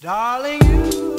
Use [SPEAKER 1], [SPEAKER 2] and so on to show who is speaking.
[SPEAKER 1] Darling, you